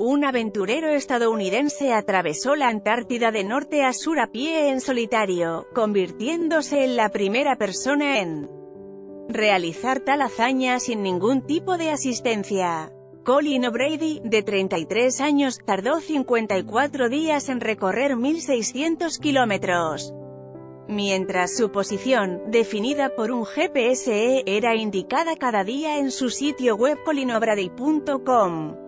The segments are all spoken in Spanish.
Un aventurero estadounidense atravesó la Antártida de norte a sur a pie en solitario, convirtiéndose en la primera persona en realizar tal hazaña sin ningún tipo de asistencia. Colin O'Brady, de 33 años, tardó 54 días en recorrer 1.600 kilómetros. Mientras su posición, definida por un GPS, era indicada cada día en su sitio web colinobrady.com.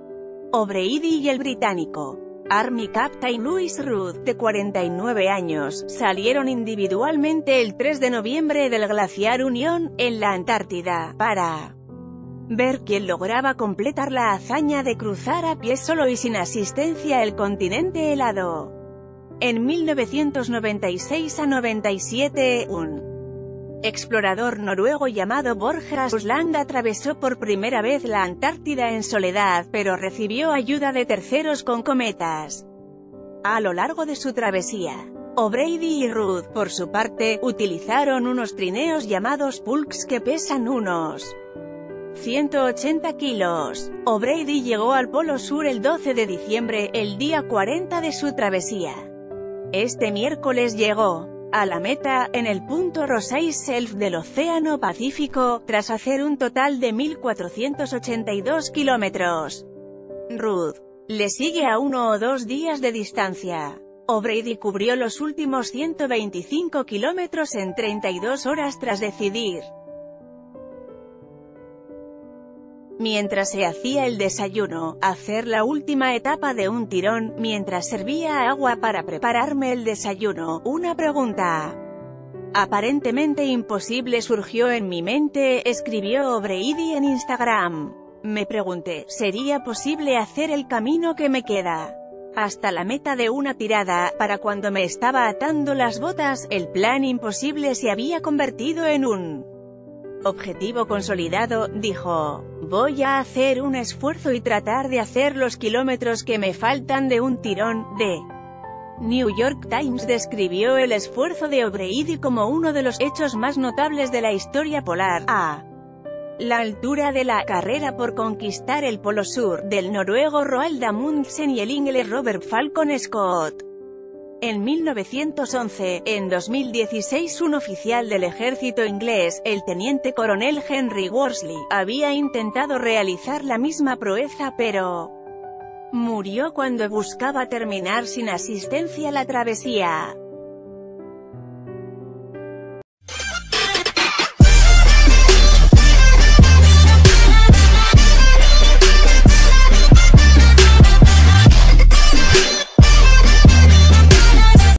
O'Brady y el británico Army Captain Louis Ruth, de 49 años, salieron individualmente el 3 de noviembre del glaciar Unión, en la Antártida, para ver quién lograba completar la hazaña de cruzar a pie solo y sin asistencia el continente helado. En 1996 a 97, un explorador noruego llamado Borja Usland atravesó por primera vez la Antártida en soledad, pero recibió ayuda de terceros con cometas. A lo largo de su travesía, O'Brady y Ruth, por su parte, utilizaron unos trineos llamados pulks que pesan unos 180 kilos. O'Brady llegó al Polo Sur el 12 de diciembre, el día 40 de su travesía. Este miércoles llegó a la meta, en el punto Rosai Self del Océano Pacífico, tras hacer un total de 1.482 kilómetros. Ruth le sigue a uno o dos días de distancia. O'Brady cubrió los últimos 125 kilómetros en 32 horas tras decidir mientras se hacía el desayuno, hacer la última etapa de un tirón, mientras servía agua para prepararme el desayuno, una pregunta aparentemente imposible surgió en mi mente, escribió O'Brady en Instagram. Me pregunté, ¿sería posible hacer el camino que me queda? Hasta la meta de una tirada, para cuando me estaba atando las botas, el plan imposible se había convertido en un objetivo consolidado, dijo. Voy a hacer un esfuerzo y tratar de hacer los kilómetros que me faltan de un tirón, de New York Times describió el esfuerzo de O'Brady como uno de los hechos más notables de la historia polar, a la altura de la carrera por conquistar el Polo Sur, del noruego Roald Amundsen y el inglés Robert Falcon Scott. En 1911, en 2016 un oficial del ejército inglés, el teniente coronel Henry Worsley, había intentado realizar la misma proeza pero murió cuando buscaba terminar sin asistencia la travesía.